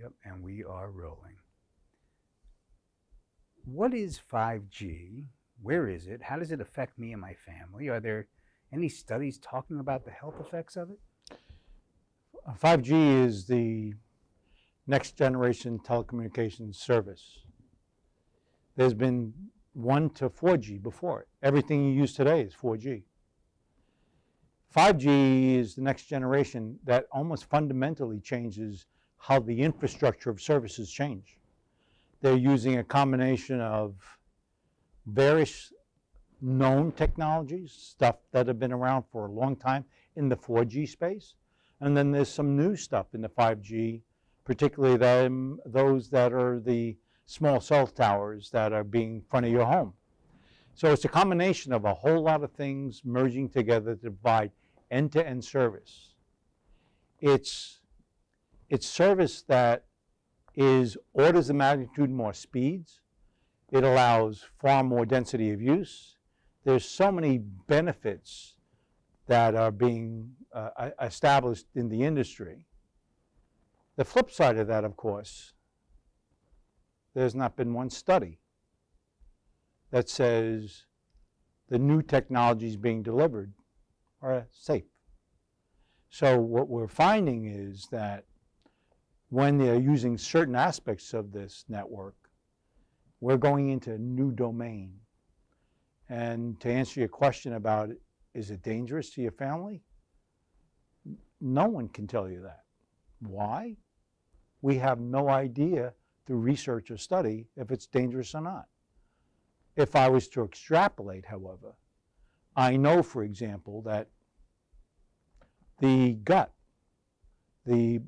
Yep, and we are rolling. What is 5G? Where is it? How does it affect me and my family? Are there any studies talking about the health effects of it? Uh, 5G is the next generation telecommunications service. There's been 1 to 4G before it. Everything you use today is 4G. 5G is the next generation that almost fundamentally changes how the infrastructure of services change. They're using a combination of various known technologies, stuff that have been around for a long time in the 4G space, and then there's some new stuff in the 5G, particularly them, those that are the small cell towers that are being in front of your home. So it's a combination of a whole lot of things merging together to provide end-to-end service. It's, it's service that is orders of magnitude more speeds. It allows far more density of use. There's so many benefits that are being uh, established in the industry. The flip side of that, of course, there's not been one study that says the new technologies being delivered are safe. So what we're finding is that when they're using certain aspects of this network, we're going into a new domain. And to answer your question about is it dangerous to your family? No one can tell you that. Why? We have no idea through research or study if it's dangerous or not. If I was to extrapolate, however, I know, for example, that the gut, the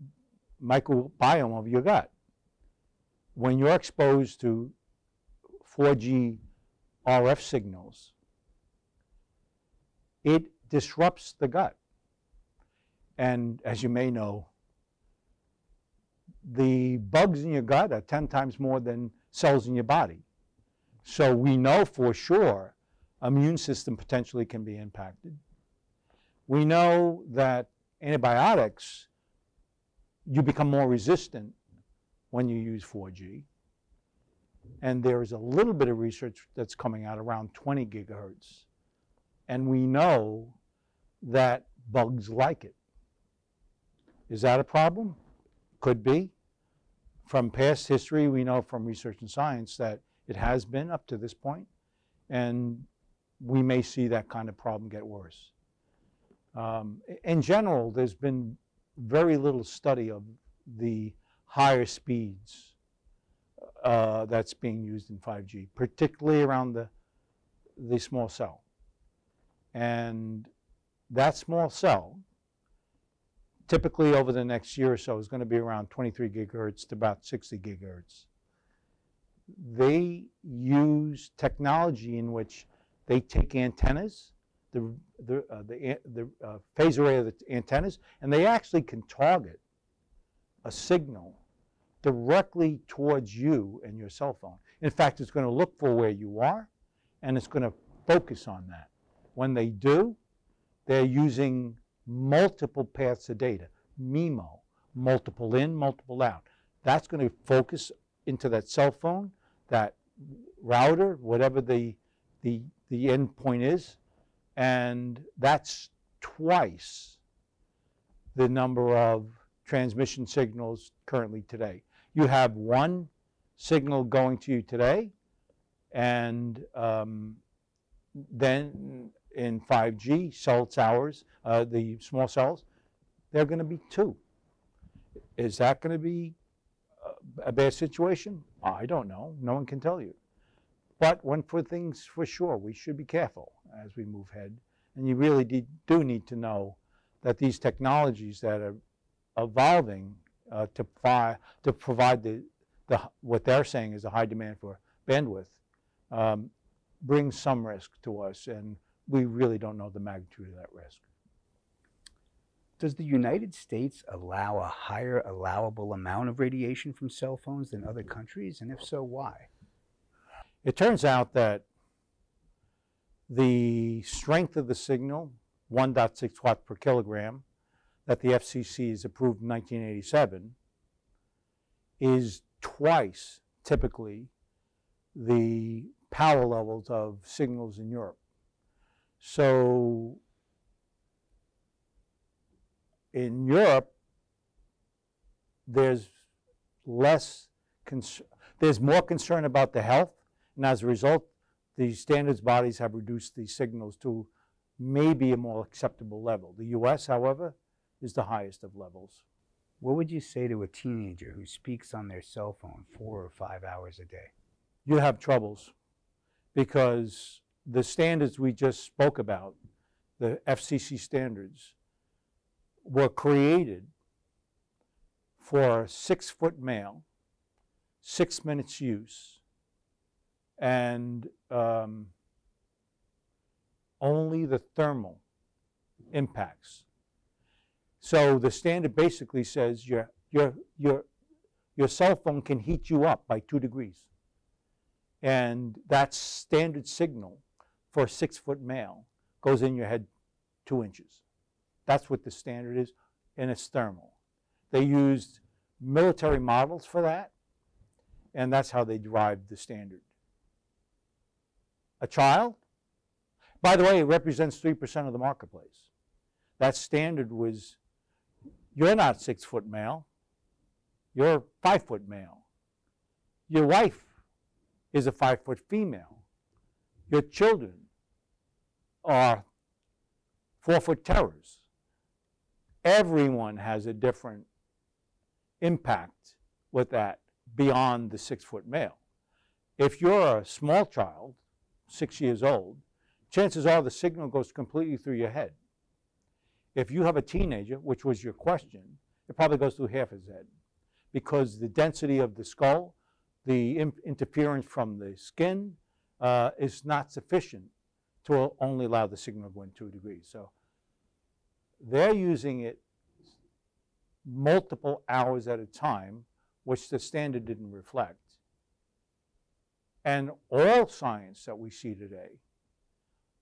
microbiome of your gut, when you're exposed to 4G RF signals, it disrupts the gut. And as you may know, the bugs in your gut are 10 times more than cells in your body. So we know for sure immune system potentially can be impacted. We know that antibiotics, you become more resistant when you use 4G. And there is a little bit of research that's coming out around 20 gigahertz. And we know that bugs like it. Is that a problem? Could be. From past history, we know from research and science that it has been up to this point, and we may see that kind of problem get worse. Um, in general, there's been very little study of the higher speeds uh, that's being used in 5G, particularly around the, the small cell. And that small cell, typically over the next year or so, is going to be around 23 gigahertz to about 60 gigahertz. They use technology in which they take antennas the, the, uh, the, the uh, phase array of the antennas, and they actually can target a signal directly towards you and your cell phone. In fact, it's going to look for where you are, and it's going to focus on that. When they do, they're using multiple paths of data, MIMO, multiple in, multiple out. That's going to focus into that cell phone, that router, whatever the, the, the end point is, and that's twice the number of transmission signals currently today. You have one signal going to you today, and um, then in 5G cell towers, uh, the small cells, they're going to be two. Is that going to be a bad situation? I don't know. No one can tell you. But one for things for sure, we should be careful as we move ahead. And you really do need to know that these technologies that are evolving uh, to, fi- to provide the, the, what they're saying is a high demand for bandwidth um, brings some risk to us, and we really don't know the magnitude of that risk. Does the United States allow a higher allowable amount of radiation from cell phones than other countries? And if so, why? It turns out that the strength of the signal, 1.6 watts per kilogram, that the FCC has approved in 1987, is twice typically the power levels of signals in Europe. So in Europe, there's less there's more concern about the health, and as a result, the standards bodies have reduced these signals to maybe a more acceptable level. The US, however, is the highest of levels. What would you say to a teenager who speaks on their cell phone four or five hours a day? You have troubles because the standards we just spoke about, the FCC standards, were created for a six foot male, six minutes use, and um, only the thermal impacts. So the standard basically says your, your, your, your cell phone can heat you up by two degrees. And that standard signal for a six foot male goes in your head two inches. That's what the standard is, and it's thermal. They used military models for that, and that's how they derived the standard. A child, by the way, it represents 3% of the marketplace. That standard was you're not six foot male, you're five foot male. Your wife is a five foot female. Your children are four foot terrors. Everyone has a different impact with that beyond the six foot male. If you're a small child, six years old, chances are the signal goes completely through your head. If you have a teenager, which was your question, it probably goes through half his head because the density of the skull, the interference from the skin uh, is not sufficient to only allow the signal to go in two degrees. So they're using it multiple hours at a time, which the standard didn't reflect. And all science that we see today,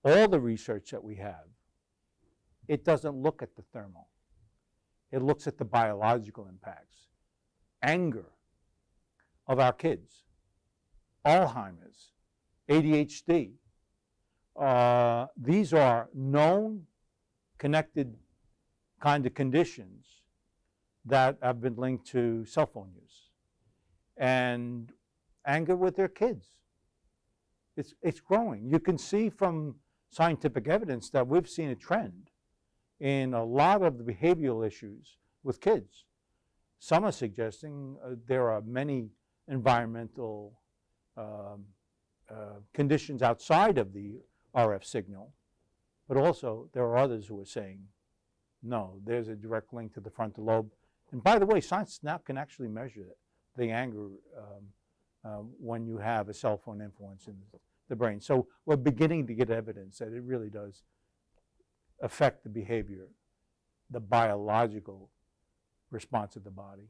all the research that we have, it doesn't look at the thermal. It looks at the biological impacts. Anger of our kids, Alzheimer's, ADHD. Uh, these are known connected kind of conditions that have been linked to cell phone use. And anger with their kids. It's, it's growing. You can see from scientific evidence that we've seen a trend in a lot of the behavioral issues with kids. Some are suggesting uh, there are many environmental um, uh, conditions outside of the RF signal, but also there are others who are saying, no, there's a direct link to the frontal lobe. And by the way, science now can actually measure the anger um, uh, when you have a cell phone influence in the brain. So we're beginning to get evidence that it really does affect the behavior, the biological response of the body.